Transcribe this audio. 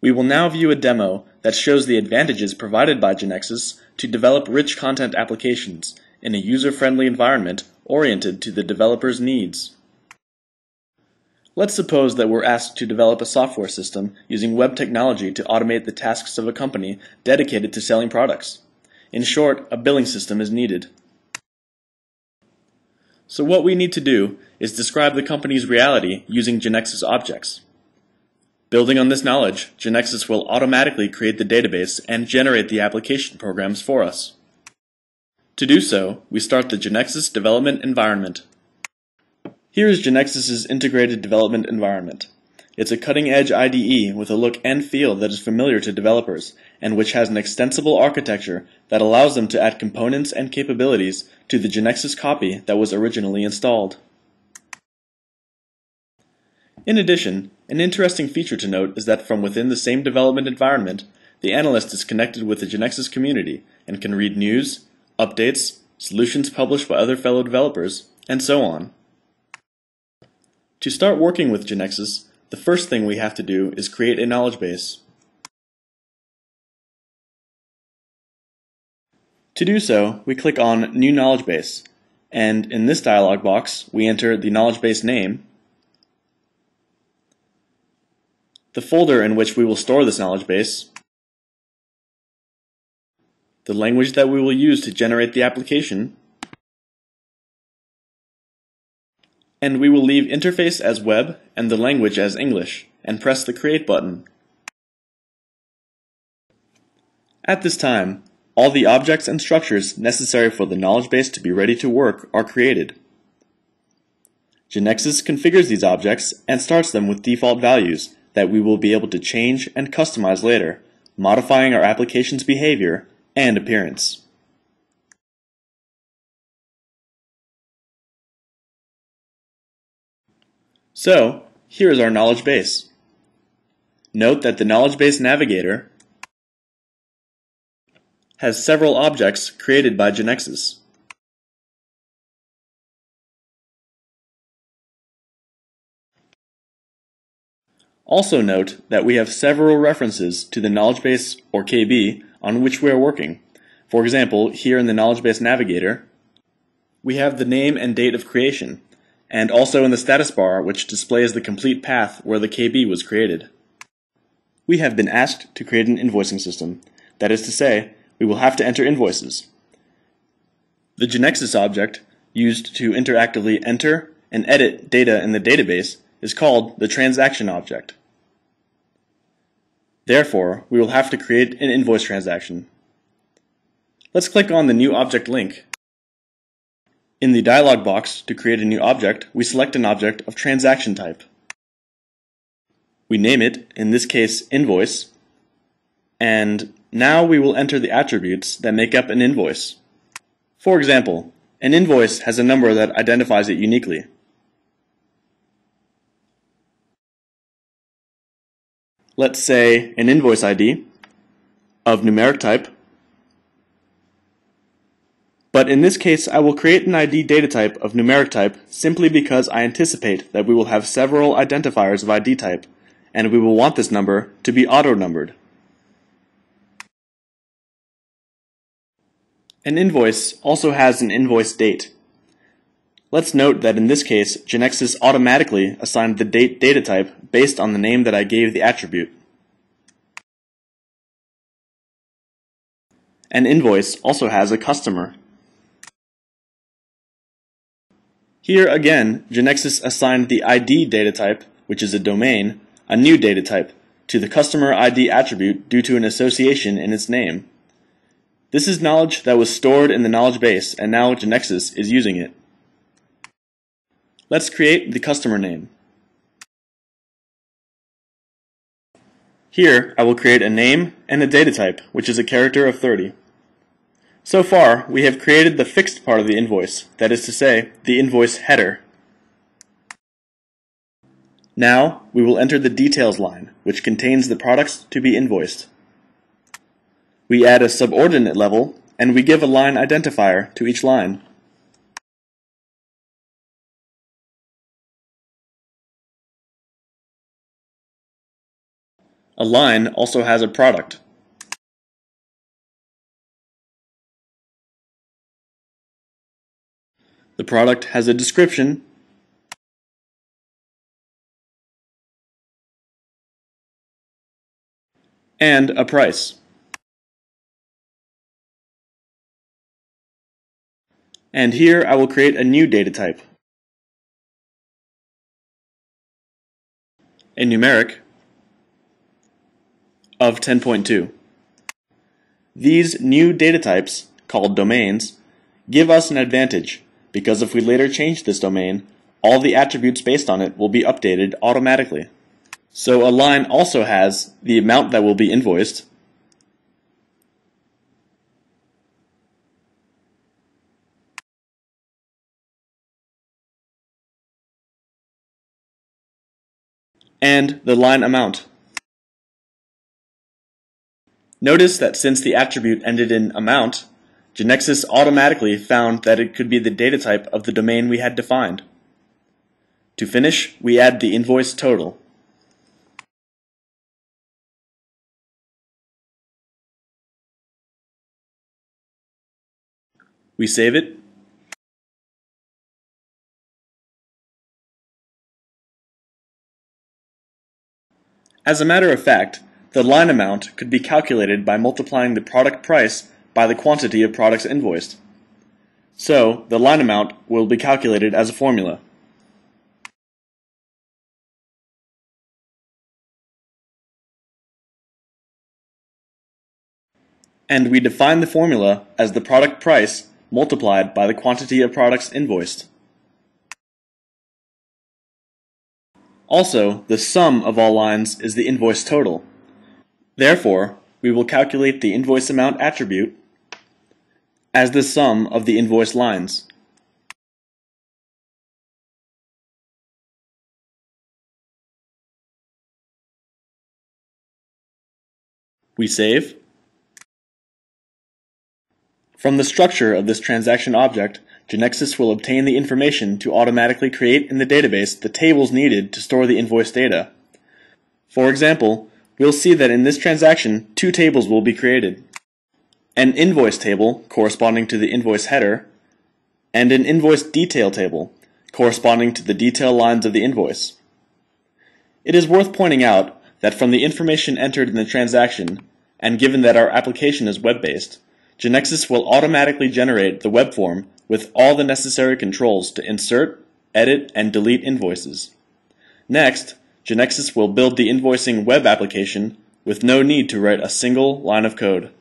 We will now view a demo that shows the advantages provided by Genexus to develop rich content applications in a user-friendly environment oriented to the developer's needs. Let's suppose that we're asked to develop a software system using web technology to automate the tasks of a company dedicated to selling products. In short, a billing system is needed. So what we need to do is describe the company's reality using Genexus objects. Building on this knowledge, Genexus will automatically create the database and generate the application programs for us. To do so, we start the Genexus development environment. Here is Genexus's integrated development environment. It's a cutting-edge IDE with a look and feel that is familiar to developers, and which has an extensible architecture that allows them to add components and capabilities to the Genexus copy that was originally installed. In addition, an interesting feature to note is that from within the same development environment, the analyst is connected with the Genexus community and can read news, updates, solutions published by other fellow developers, and so on. To start working with Genexus, the first thing we have to do is create a knowledge base. To do so, we click on New Knowledge Base, and in this dialog box, we enter the knowledge base name, the folder in which we will store this knowledge base, the language that we will use to generate the application, and we will leave interface as web and the language as English, and press the create button. At this time, all the objects and structures necessary for the knowledge base to be ready to work are created. Genexus configures these objects and starts them with default values that we will be able to change and customize later, modifying our application's behavior and appearance. So, here is our knowledge base. Note that the knowledge base navigator has several objects created by Genexus. Also note that we have several references to the knowledge base, or KB, on which we are working. For example, here in the knowledge base navigator, we have the name and date of creation, and also in the status bar which displays the complete path where the KB was created. We have been asked to create an invoicing system. That is to say, we will have to enter invoices. The Genexus object, used to interactively enter and edit data in the database, is called the transaction object. Therefore, we will have to create an invoice transaction. Let's click on the New Object link. In the dialog box, to create a new object, we select an object of transaction type. We name it, in this case, invoice, and now we will enter the attributes that make up an invoice. For example, an invoice has a number that identifies it uniquely. Let's say an invoice ID of numeric type. But in this case, I will create an ID data type of numeric type simply because I anticipate that we will have several identifiers of ID type, and we will want this number to be auto-numbered. An invoice also has an invoice date. Let's note that in this case, Genexus automatically assigned the date data type based on the name that I gave the attribute. An invoice also has a customer. Here again, Genexus assigned the ID data type, which is a domain, a new data type, to the customer ID attribute due to an association in its name. This is knowledge that was stored in the knowledge base and now Genexus is using it. Let's create the customer name. Here, I will create a name and a data type, which is a character of 30. So far, we have created the fixed part of the invoice, that is to say, the invoice header. Now, we will enter the details line, which contains the products to be invoiced. We add a subordinate level, and we give a line identifier to each line. A line also has a product. The product has a description and a price. And here I will create a new data type. A numeric of 10.2. These new data types, called domains, give us an advantage because if we later change this domain, all the attributes based on it will be updated automatically. So a line also has the amount that will be invoiced, and the line amount. Notice that since the attribute ended in amount, Genexus automatically found that it could be the data type of the domain we had defined. To finish, we add the invoice total. We save it. As a matter of fact, the line amount could be calculated by multiplying the product price by the quantity of products invoiced. So, the line amount will be calculated as a formula. And we define the formula as the product price multiplied by the quantity of products invoiced. Also, the sum of all lines is the invoice total. Therefore, we will calculate the invoice amount attribute as the sum of the invoice lines. We save. From the structure of this transaction object, Genexus will obtain the information to automatically create in the database the tables needed to store the invoice data. For example, we'll see that in this transaction, two tables will be created. An invoice table, corresponding to the invoice header, and an invoice detail table, corresponding to the detail lines of the invoice. It is worth pointing out that from the information entered in the transaction, and given that our application is web-based, Genexus will automatically generate the web form with all the necessary controls to insert, edit, and delete invoices. Next, Genexus will build the invoicing web application with no need to write a single line of code.